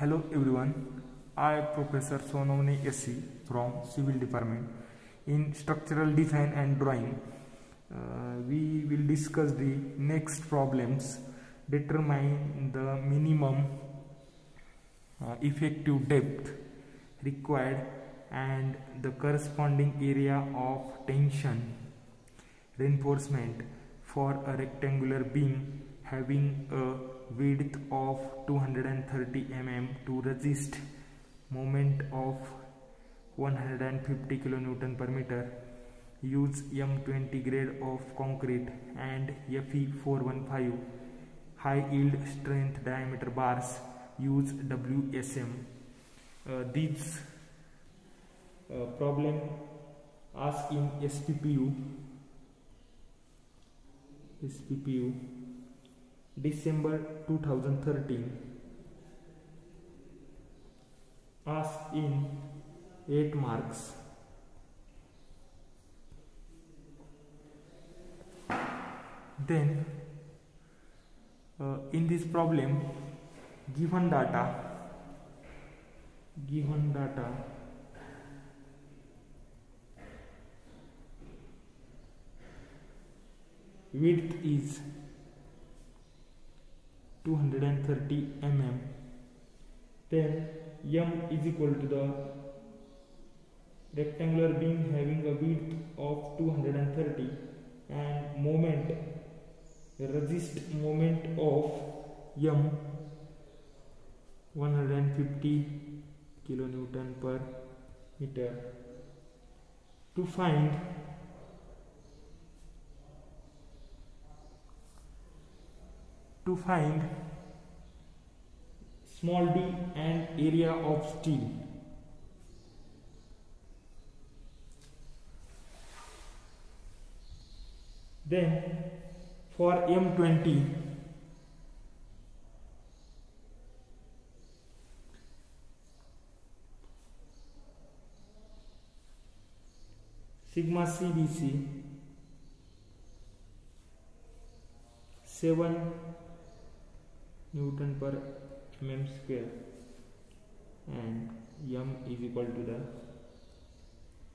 Hello everyone, I am Professor Sonawane SE from Civil Department. In structural design and drawing, uh, we will discuss the next problems. Determine the minimum uh, effective depth required and the corresponding area of tension reinforcement for a rectangular beam having a width of 230 mm to resist moment of 150 kN per meter use M20 grade of concrete and Fe415 high yield strength diameter bars use WSM uh, these uh, problem asked in SPPU SPPU December 2013 asked in 8 marks. Then uh, in this problem given data given data width is 230 mm. Then m is equal to the rectangular beam having a width of 230 and moment resist moment of m 150 kilonewton per meter. To find to find small d and area of steel then for m20 sigma cbc 7 newton per mm square and m is equal to the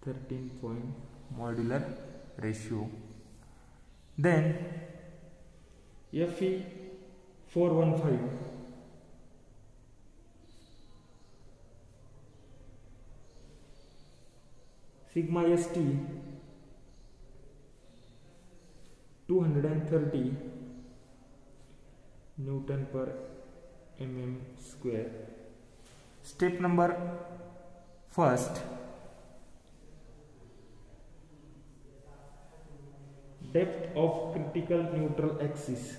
13 point modular ratio. Then fe 415 sigma st 230 newton per mm square step number first depth of critical neutral axis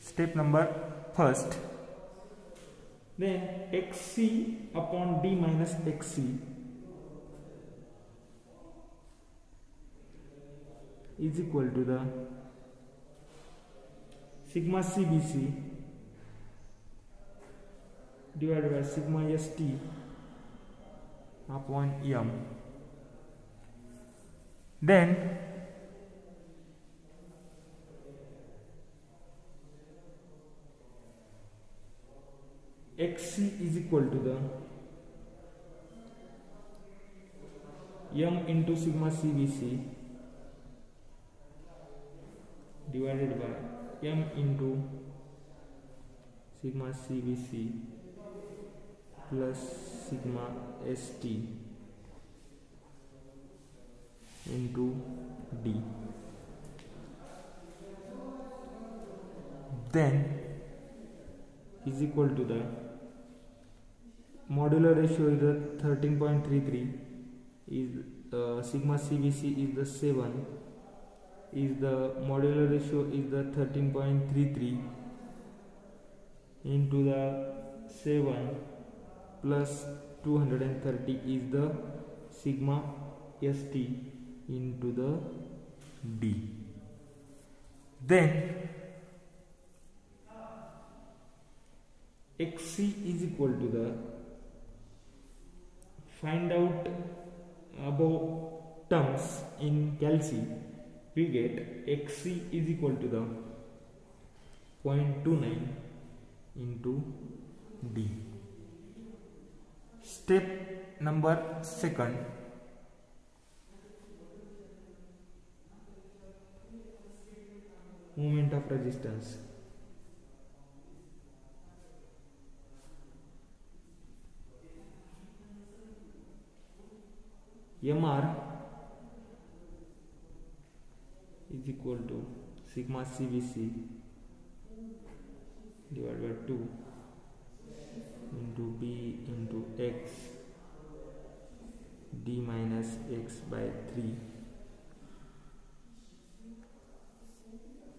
step number first then xc upon d minus xc is equal to the sigma cbc divided by sigma st upon m then xc is equal to the m into sigma cbc divided by m into sigma cbc plus sigma st into d. Then is equal to the modular ratio is the 13.33 is uh, sigma cbc is the 7 is the modular ratio is the 13.33 into the 7 plus 230 is the sigma st into the d. Then xc is equal to the find out above terms in calci we get xc is equal to the 0.29 into d. Step number second. Moment of resistance mr is equal to sigma cbc divided by 2 into b into x d minus x by 3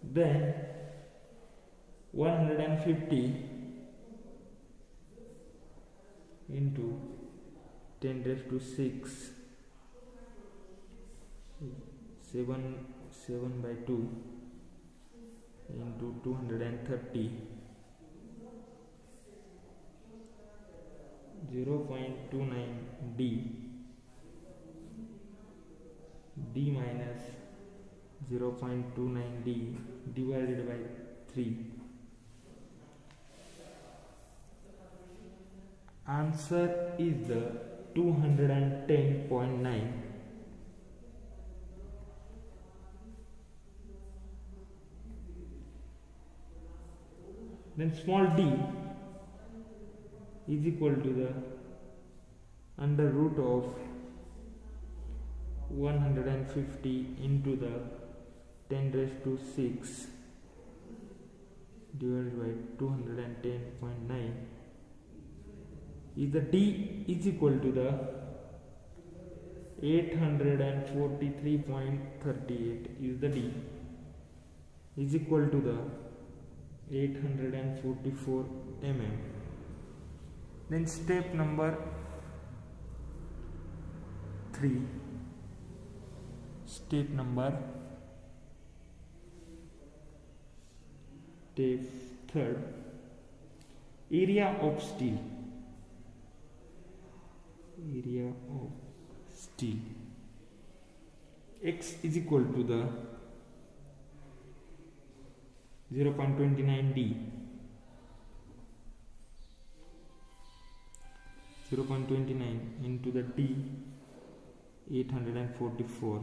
then 150 into 10 raised to 6 7 7 by 2 into 230 0.29 d. D minus 0.29 d divided by 3 answer is the 210.9 then small d is equal to the under root of 150 into the 10 raised to 6 divided by 210.9 is the d is equal to the 843.38 is the d is equal to the 844 mm then step number 3 step number step third. Area of steel. Area of steel. X is equal to the 0.29 D. 0.29 into the D 844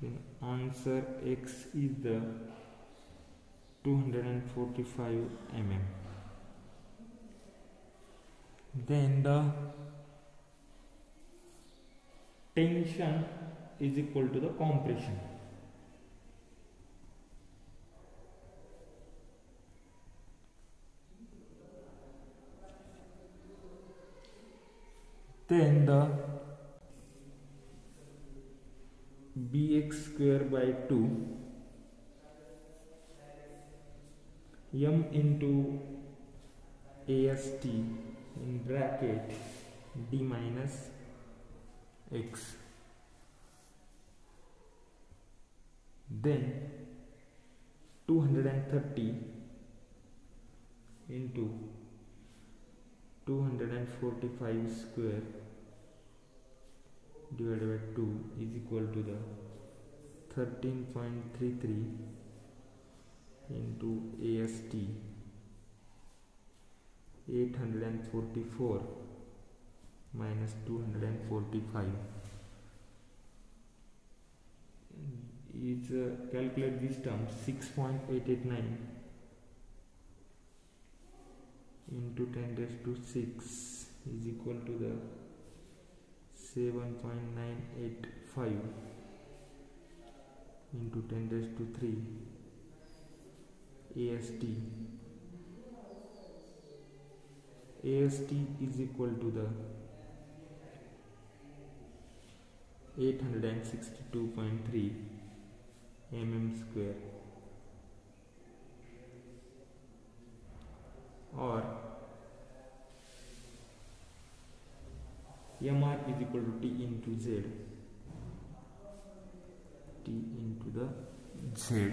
then answer X is the 245 mm then the tension is equal to the compression then the bx square by 2 m into ast in bracket d minus x. Then 230 into 245 square divided by 2 is equal to the 13.33 into AST 844 minus 245 is uh, calculate this term 6.889 into 10 raised to 6 is equal to the 7.985 into 10 raised to 3 AST AST is equal to the 862.3 mm square. Or mr is equal to t into z. T into the z.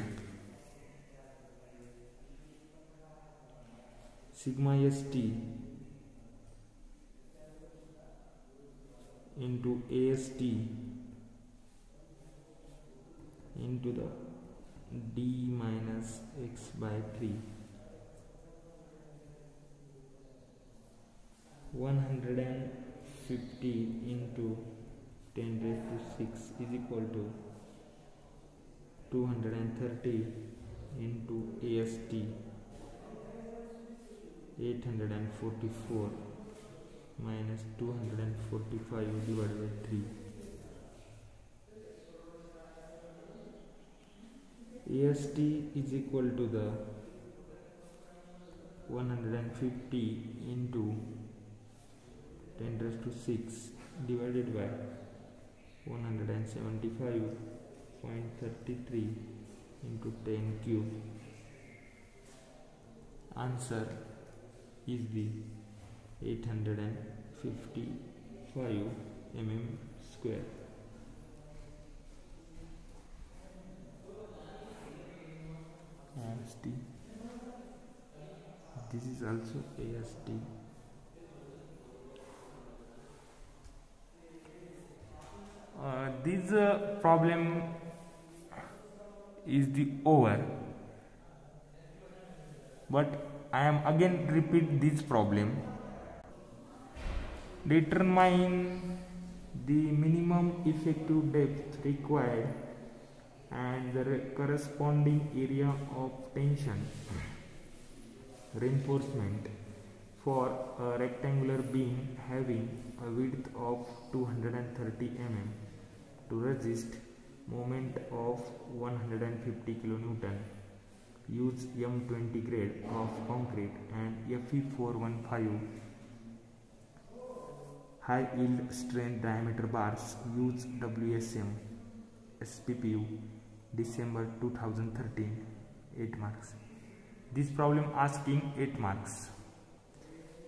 Sigma st into AST into the d minus x by 3 150 into 10 raised to 6 is equal to 230 into AST 844 minus 245 divided by 3 AST is equal to the 150 into 10 raised to 6 divided by 175.33 into 10 cube answer is the 855 mm square. AST this is also AST uh, this uh, problem is the over. But I am again repeat this problem. Determine the minimum effective depth required and the corresponding area of tension. Reinforcement for a rectangular beam having a width of 230 mm to resist moment of 150 kilonewton. Use M20 grade of concrete and Fe415 high yield strength diameter bars use WSM SPPU December 2013 8 marks. This problem asking 8 marks.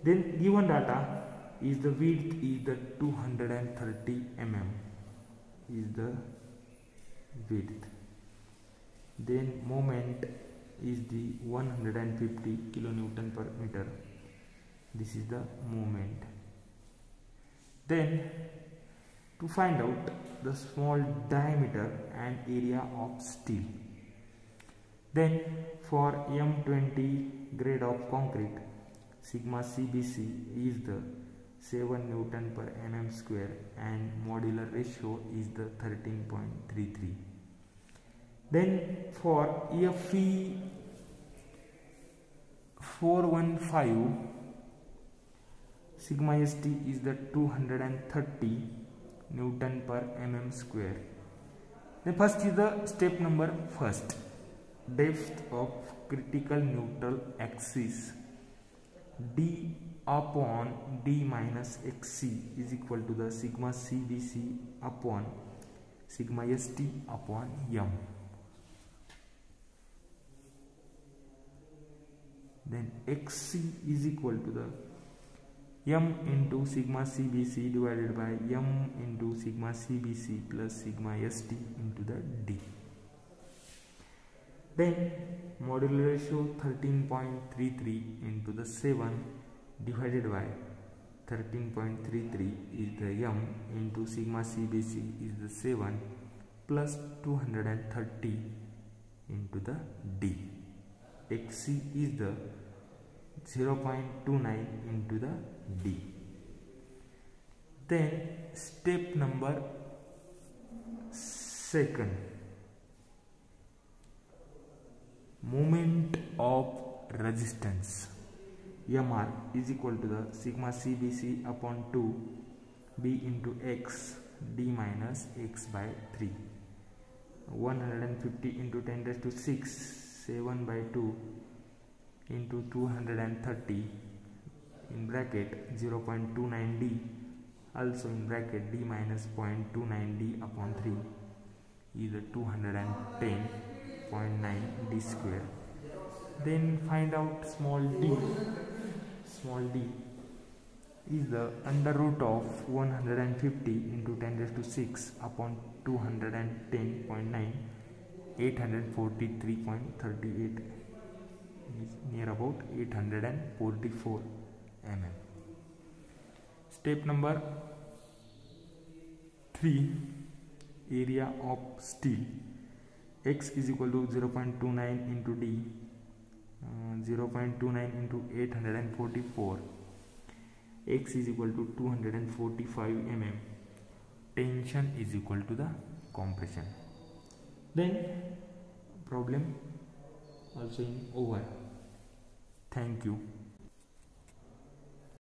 Then given data is the width is the 230 mm is the width. Then moment is the 150 kilonewton per meter. This is the moment. Then to find out the small diameter and area of steel. Then for M20 grade of concrete sigma CBC is the 7 Newton per mm square and modular ratio is the 13.33 then for FE 415 sigma st is the 230 newton per mm square. Then first is the step number first depth of critical neutral axis d upon d minus xc is equal to the sigma cbc upon sigma st upon m. Then xc is equal to the m into sigma cbc divided by m into sigma cbc plus sigma st into the d. Then modular ratio 13.33 into the 7 divided by 13.33 is the m into sigma cbc is the 7 plus 230 into the d. Xc is the 0.29 into the D. Then step number second. Moment of resistance MR is equal to the sigma CBC upon 2 B into X D minus X by 3 150 into 10 raised to 6 7 by 2 into 230 in bracket 0.29d also in bracket d minus 0.29d upon 3 is 210.9 d square. Then find out small d small d is the under root of 150 into 10 raised to 6 upon 210.9 843.38 is near about 844 mm. Step number 3 area of steel x is equal to 0.29 into d uh, 0.29 into 844 x is equal to 245 mm. Tension is equal to the compression. Then problem also in over. Thank you